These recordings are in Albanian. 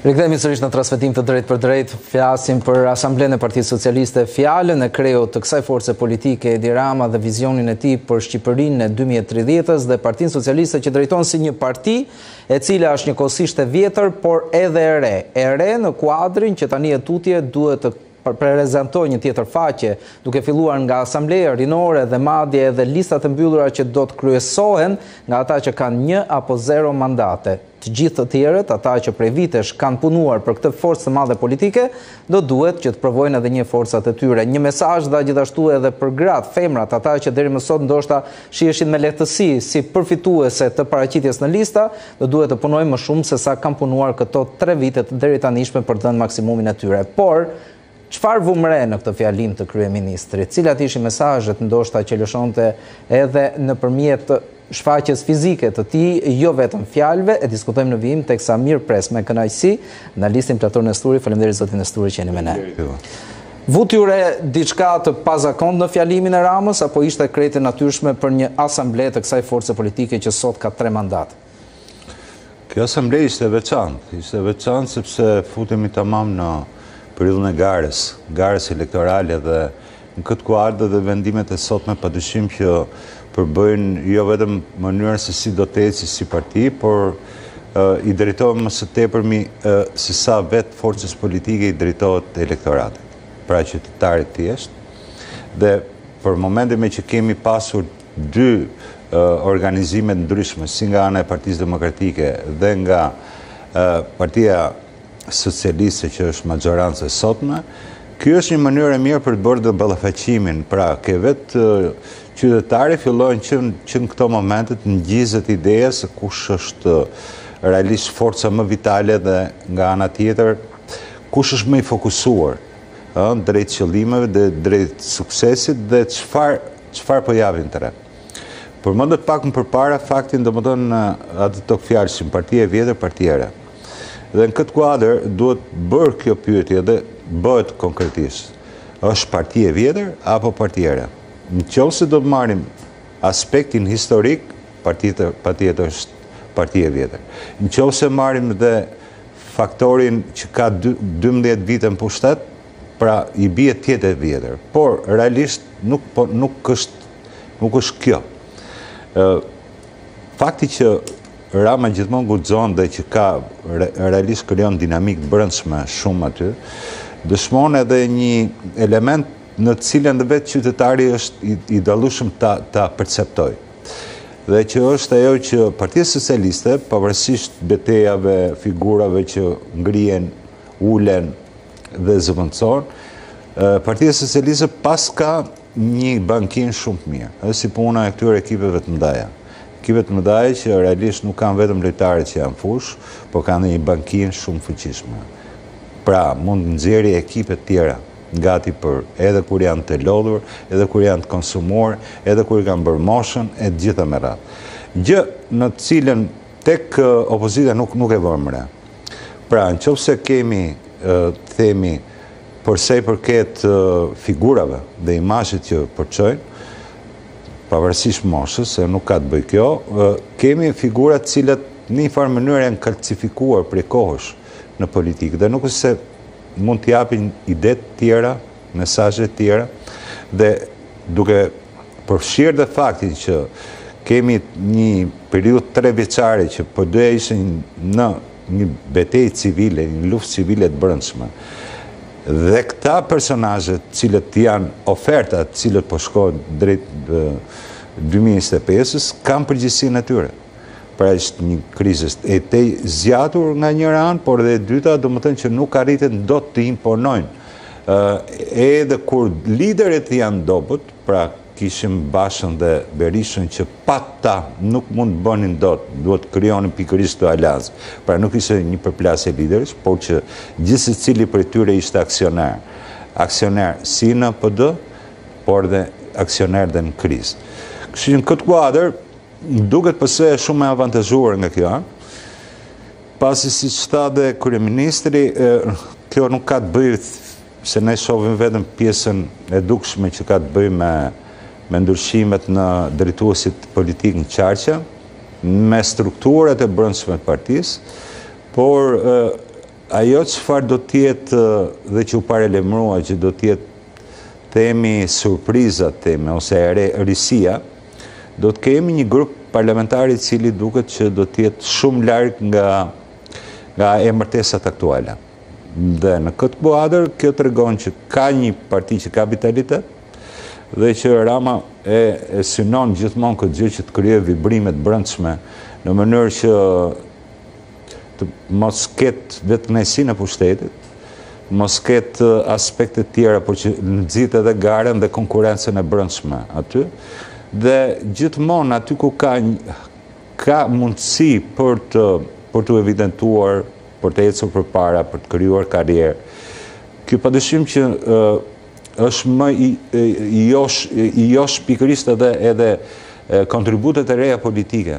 Rikthehemi sërish në transmetim të drejtpërdrejtë. Flasim për Asamblenë e Partisë Socialiste, fjalën e kreut të kësaj force politike Edi Rama dhe vizionin e tij për Shqipërinë e 2030-s dhe Partinë Socialiste që drejton si një parti e cila është njëkohësisht e vjetër, por edhe e re. E re në kuadrin që tani e tutje duhet të prezantojë një tjetër faqe, duke filluar nga asambleja rinore dhe madje edhe listat e mbyllura që do të kryesohen nga ata që kanë një apo zero mandate. Të gjithë të tjerët, ata që prej vitesh kanë punuar për këtë forcë të madhe politike, do duhet që të provojnë edhe një forcat e tyre. Një mesazh dha gjithashtu edhe për gratë, femrat, ata që deri më sot ndoshta shiheshin me lehtësi si përfituese të paraqitjes në lista, do duhet të punojnë më shumë sesa kanë punuar këto tre vite të deritanishme për të dhënë maksimumin e tyre. Por, Çfarë vumë re në këtë fjalim të kryeministrit? Cilat ishin mesazhet ndoshta që lëshonte edhe nëpërmjet shfaqjes fizike të tij, jo vetëm fjalëve, e diskutojmë në vijim teksa mirëpres me kënaqësi analistin Plator Nesturi, faleminderit zoti Nesturi që jeni me ne. Faleminderit juve. Vutë re diçka të pazakontë në fjalimin e Ramës apo ishte krejt e natyrshme për një asamble të kësaj force politike që sot ka tre mandate? Kjo asamble ishte e veçantë, ishte e veçantë sepse futemi tamam në periudhën e garës, garës elektorale dhe në këtë kuadër dhe vendimet e sotme padyshim që përbëjnë jo vetëm mënyrën se si do të ecë si parti, por i drejtohet më së tepërmi se sa vetë forcës politike i drejtohet elektoratit, pra qytetarit të thjeshtë dhe për momentin meqë kemi pasur dy organizime të ndryshme, si nga ana e Partisë Demokratike dhe nga Partia Socialiste që është maxhoranca e sotme, ky është një mënyrë e mirë për të bërë dhe ballafaqimin, pra ke vetë qytetari fillojnë që në këto momente të ngjizet ideja se kush është realisht forca më vitale dhe nga ana tjetër kush është më i fokusuar drejt qëllimeve dhe drejt suksesit dhe çfarë Çfarë po japin të re? Përmendët pak më përpara faktin, domethënë atë togfjalëshin, parti e vjetër, parti e re. Dhe në këtë kuadër duhet bërë kjo pyetje dhe bëhet konkretisht. Është parti e vjetër apo parti e re? Në qoftë se do të marrim aspektin historik, partia patjetër është parti e vjetër. Në qoftë se marrim dhe faktorin që ka dymbëdhjetë vite në pushtet, Pra i bie të jetë e vjetër. Por realisht nuk po nuk është nuk është kjo. Ë fakti që Rama gjithmonë guxon dhe që ka realisht krijon dinamikë brendshme shumë aty, dëshmon edhe një element në të cilin dhe vetë qytetari është i, i dallueshëm ta ta perceptojë dhe që është ajo që Partia Socialiste, pavarësisht betejave, figurave që ngrihen, ulen, dhe zëvendësohen, Partia Socialiste pas ka një bankinë shumë të mirë, është si puna e këtyre ekipeve të mëdhaja. Ekipeve të mëdhaja që realisht nuk kanë vetëm lojtarët që janë në fushë, po kanë një bankinë shumë të fuqishme. Pra, mund të nxjerrë ekipe të tjera, gati për edhe kur janë të lodhur, edhe kur janë të konsumuar, edhe kur i kanë bërë moshën, e të gjitha me radhë. Gjë në cilën Tek opozita nuk nuk e vëmë re. Pra, në qoftë se kemi, themi, për sa i përket figurave dhe imazhit që përçojnë, pavarësisht moshës, se nuk ka të bëjë kjo, kemi figura të cilat në njëfarë mënyre janë kalcifikuar prej kohësh në politikë, dhe nuk është se mund t'japin ide të tjera, mesazhe të tjera, dhe duke përfshirë dhe faktin që kemi një periudhë trevjeçare që PD-ja ishte në një betejë civile, një luftë civile të brendshme. Dhe këta personazhe të cilët janë oferta të cilat po shkojnë drejt dy mijë e njëzet e pesës kanë përgjegjësinë e tyre. Pra është një krizë e tejzgjatur nga njëra anë, por dhe e dyta, domethënë që nuk arritën dot të imponojnë Edhe kur liderët janë të dobët, pra kishim Bashën dhe Berishën që pa ta nuk mund të bënin dot, duhet të krijonin pikërisht këto aleanca. Pra nuk ishte një përplasje liderësh, por që gjithsecili prej tyre ishte aksionar. Aksionar si në PD, por dhe aksionar dhe në krizë. Kështu që në këtë kuadër, më duket PS-ja shumë e avantazhuar nga kjo anë, Pasi siç tha dhe kryeministri, kjo nuk ka të bëjë se ne shohim vetëm pjesën e dukshme që ka të bëjë me me ndryshimet në drejtuesit politikë në qarqe, me strukturat e brendshme të partisë, por ajo çfarë do të jetë dhe që u paralajmërua që do të jetë themi surpriza themi ose risia, Do të kemi një grup parlamentar i cili duket që do të jetë shumë larg nga nga emërtesat aktuale. Dhe në këtë kuadër kjo tregon që ka një parti që ka vitalitet dhe që Rama e, e synon gjithmonë këtë gjë që të krijojë vibrime të brendshme në mënyrë që të mos ketë vetëkënaqësinë e pushtetit, mos ketë aspektet tjera, por që nxit edhe garën dhe konkurrencën e brendshme aty, dhe gjithmonë aty ku ka ka mundësi për të për t'u evidentuar, për të ecur përpara, për të krijuar karrierë. Kjo padyshim që është më i josh pikërisht edhe edhe kontributet e reja politike.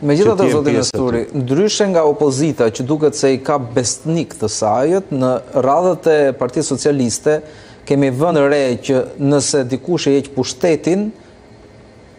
Megjithatë, zoti Nesturi, ndryshe nga opozita që duket se i ka besnik të sajët, në radhët e Partisë Socialiste kemi vënë re që nëse dikush i heq pushtetin,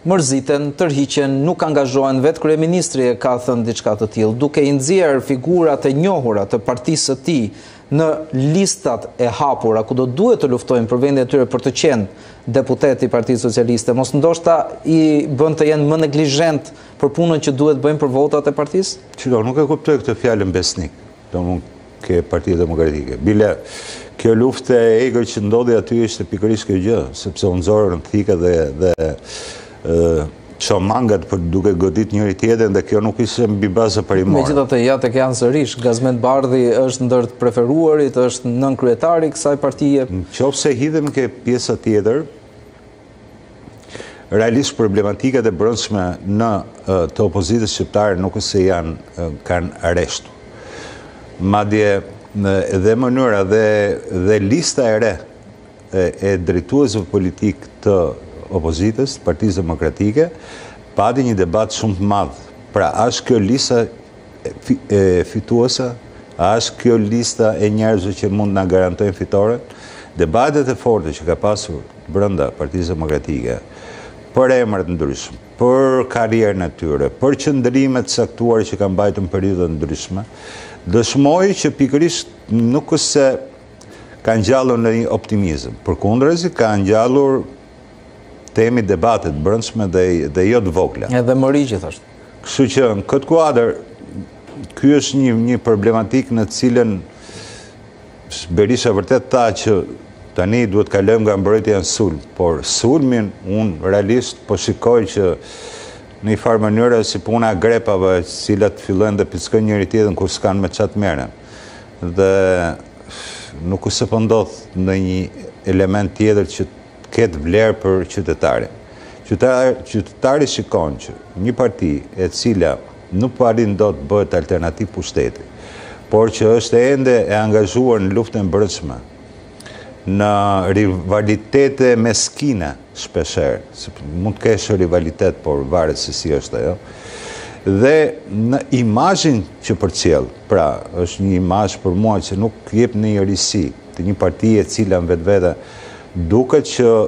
mërziten, tërhiqen, nuk angazhohen, vetë kryeministri e ka thënë diçka të tillë, duke i nxjerrë figurat e njohura të partisë së tij në listat e hapura ku do duhet të luftojnë për vendin e tyre për të qenë deputet i Partisë Socialiste, mos ndoshta i bën të jenë më neglizhent për punën që duhet bëjnë për votat e partisë? Shiko, nuk e kuptoj këtë fjalën besnik, domethënë ke Partia Demokratike. Bile kjo luftë e egër që ndodhi aty ishte pikërisht kjo gjë, sepse u nxorën thikat dhe dhe çomangat për duke godit njëri-tjetrin dhe kjo nuk ishte mbi bazë parimore. Megjithatë, ja tek janë sërish, Gazment Bardhi është ndër të preferuarit, është nënkryetari i kësaj partie. Nqoftëse hidhemi ke pjesa tjetër, realisht problematikat e brendshme në të opozitës shqiptare nuk është se janë kanë reshtur. Madje dhe mënyra dhe dhe lista e re e drejtuesve politikë të opozitës, Partisë Demokratike, pati një debat shumë të madh. Pra, a është kjo lista fituese? A është kjo lista e njerëzve që mund na garantojnë fitoren? Debatet e forta që ka pasur brenda Partisë Demokratike për emra të ndryshëm, për karrierën e tyre, për qëndrime të caktuara që kanë mbajtur në periudha të ndryshme, dëshmoi që pikërisht nuk është se Ka ngjallur ndonjë optimizëm. Përkundrazi, ka ngjallur të themi debate të brendshme dhe, dhe jo të vogla. Edhe mëri gjithashtu. Kështu që në këtë kuadër, ky është një, një problematikë në cilën Berisha vërtet tha që tani duhet të kalojmë nga mbrojtja në sulm, por sulmin unë realisht po shikoj që në një farë mënyre si puna grepave, cilat fillojnë dhe pickojnë njëri-tjetrin kur s'kanë me çat merren. dhe nuk është se po ndodh ndonjë element tjetër që të ketë vlerë për qytetarin. Qytetari, qytetari shikon që një parti e cila nuk po arrin dot të bëhet alternativë pushteti, por që është ende e angazhuar në luftën e brendshme, në rivalitete meskine, shpeshherë, mund të kesh rivalitet, por varet se si është ajo, dhe në imazhin që përcjell, pra, është një imazh për mua që nuk jep ndonjë risi të një partie e cila në vetvete duket që